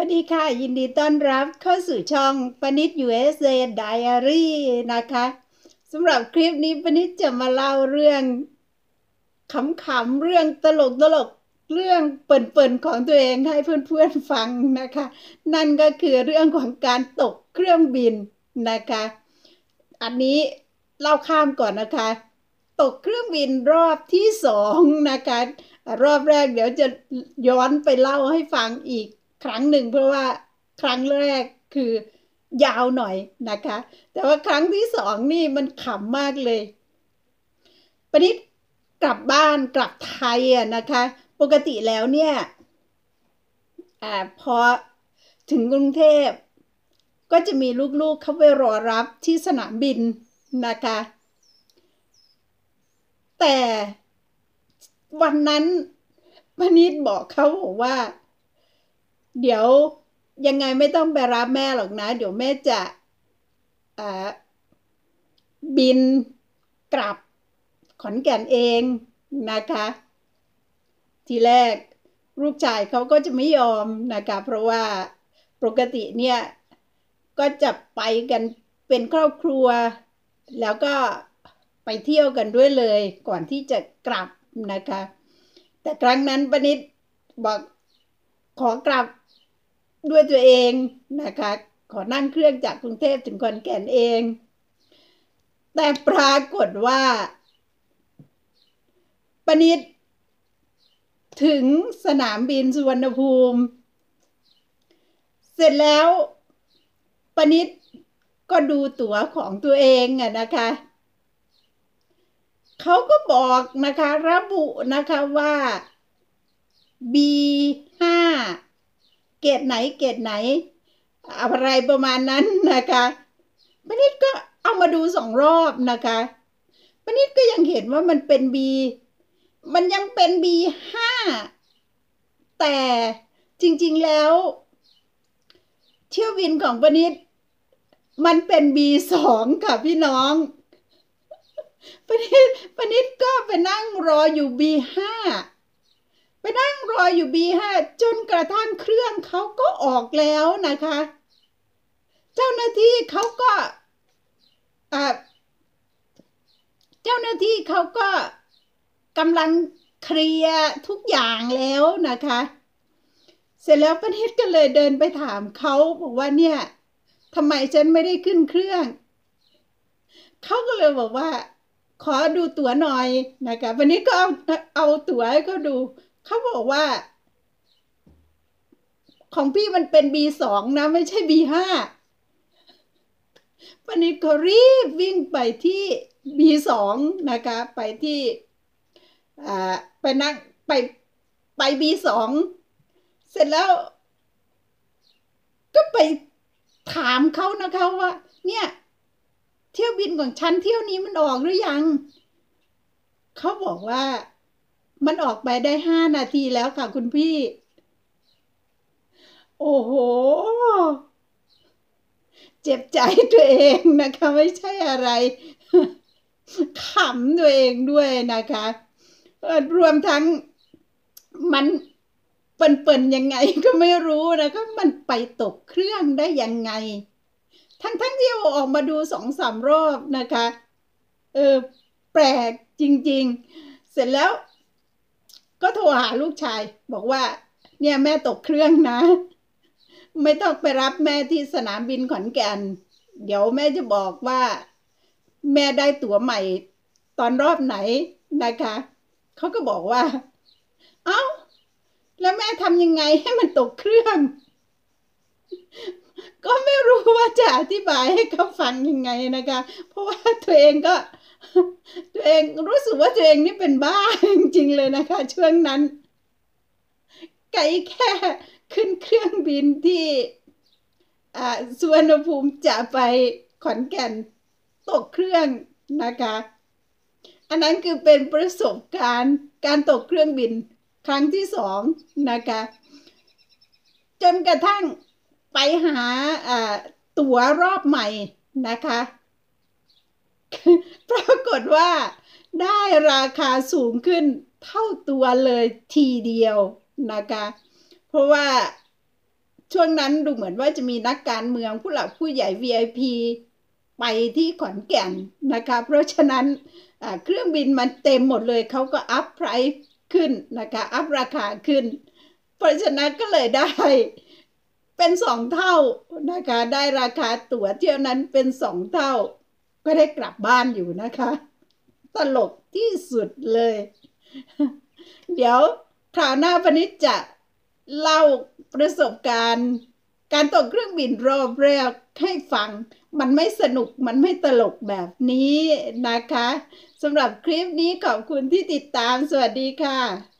วัสดีค่ะ ยินดีต้อนรับเข้าสู่ช่องปนิด USA Diary นะคะสำหรับคลิปนี้ปนิดจะมาเล่าเรื่องขำๆเรื่องตลกตลกเรื่องเปิ่นๆของตัวเองให้เพื่อนๆฟังนะคะ นั่นก็คือเรื่องของการตกเครื่องบินนะคะ อันนี้เล่าข้ามก่อนนะคะ ตกเครื่องบินรอบที่สองนะคะ รอบแรกเดี๋ยวจะย้อนไปเล่าให้ฟังอีก ครั้งหนึ่งเพราะว่าครั้งแรกคือยาวหน่อยนะคะ แต่ว่าครั้งที่สองนี่มันขำมากเลยปนิดกลับบ้านกลับไทยอะนะคะ ปกติแล้วเนี่ยอพอถึงกรุงเทพ ก็จะมีลูกๆเข้าไปรอรับที่สนามบินนะคะ แต่วันนั้นพนิดบอกเขาบอกว่า เดี๋ยวยังไงไม่ต้องไปรับแม่หรอกนะ เดี๋ยวแม่จะบินกลับขอนแก่นเองนะคะ ทีแรกลูกชายเขาก็จะไม่ยอมนะคะ เพราะว่าปกติเนี่ยก็จะไปกันเป็นครอบครัว แล้วก็ไปเที่ยวกันด้วยเลยก่อนที่จะกลับนะคะ แต่ครั้งนั้นปนิดบอกขอกลับ ด้วยตัวเองนะคะ ขอนั่งเครื่องจากกรุงเทพถึงขอนแก่นเอง แต่ปรากฏว่าปนิดถึงสนามบินสุวรรณภูมิ เสร็จแล้วปนิดก็ดูตั๋วของตัวเองอะนะคะเขาก็บอกนะคะระบุนะคะว่า B5 รดไหนเกรดไหน อะไรประมาณนั้นนะคะปนิดก็เอามาดูสองรอบนะคะปนิดก็ยังเห็นว่ามันเป็น B มันยังเป็น B5 แต่จริงๆแล้ว เที่ยวบินของปนิดมันเป็น B2 ค่ะพี่น้องปนิดปนิดก็ไปนั่งรออยู่ B5 ไปนั่งรออยู่ B5 จนกระทั่งเครื่องเขาก็ออกแล้วนะคะ เจ้าหน้าที่เขาก็เจ้าหน้าที่เขาก็กำลังเคลียร์ทุกอย่างแล้วนะคะ เสร็จแล้วปนิดก็เลยเดินไปถามเขาบอกว่าเนี่ยทำไมฉันไม่ได้ขึ้นเครื่อง เขาก็เลยบอกว่า ขอดูตั๋วหน่อยนะคะวันนี้ก็เอาเอาตั๋วให้เขาดู เขาบอกว่า ของพี่มันเป็น B2 นะ ไม่ใช่ B5 วันนี้ก็รีบวิ่งไปที่ B2 นะคะ ไปที่ไปนั่งไปไป B2 เสร็จแล้ว ก็ไปถามเขานะคะว่า เนี่ย เที่ยวบินของฉันเที่ยวนี้มันออกหรือยัง เขาบอกว่า มันออกไปได้ห้านาทีแล้วค่ะคุณพี่ โอ้โห เจ็บใจตัวเองนะคะ ไม่ใช่อะไรขำตัวเองด้วยนะคะรวมทั้งมันเปิ่นๆยังไงก็ไม่รู้นะก็มันไปตกเครื่องได้ยังไง ทั้งๆทที่ออกมาดูสองสามรอบนะคะ เออแปลกจริง ๆ เสร็จแล้ว โทรหาลูกชาย บอกว่า เนี่ยแม่ตกเครื่องนะ ไม่ต้องไปรับแม่ที่สนามบินขอนแก่น เดี๋ยวแม่จะบอกว่า แม่ได้ตั๋วใหม่ ตอนรอบไหนนะคะเขาก็บอกว่า เอา้า แล้วแม่ทำยังไงให้มันตกเครื่อง ก็ไม่รู้ว่าจะอธิบายให้เขาฟังยังไงนะคะ เพราะว่าตัวเองก็ ตัวเองรู้สึกว่าตัวเองนี่เป็นบ้าจริงๆเลยนะคะ ช่วงนั้น ไกลแค่ขึ้นเครื่องบินที่สุวรรณภูมิจะไปขอนแก่นตกเครื่องนะคะ อันนั้นคือเป็นประสบการณ์การตกเครื่องบินครั้งที่สองนะคะ จนกระทั่งไปหาตั๋วรอบใหม่นะคะ ว่าได้ราคาสูงขึ้นเท่าตัวเลยทีเดียวนะคะ เพราะว่าช่วงนั้นดูเหมือนว่าจะมีนักการเมืองผู้หลักผู้ใหญ่ VIP ไปที่ขอนแก่นนะคะ เพราะฉะนั้นเครื่องบินมันเต็มหมดเลยเขาก็อัพไพรส์ขึ้นนะคะ อัพราคาขึ้น เพราะฉะนั้นก็เลยได้เป็นสองเท่านะคะ ได้ราคาตั๋วเที่ยวนั้นเป็นสองเท่า ก็ได้กลับบ้านอยู่นะคะ ตลกที่สุดเลย เดี๋ยวคราวหน้าพนิจจะเล่าประสบการณ์ การตกเครื่องบินรอบแรกให้ฟัง มันไม่สนุกมันไม่ตลกแบบนี้นะคะสำหรับคลิปนี้ขอบคุณที่ติดตามสวัสดีค่ะ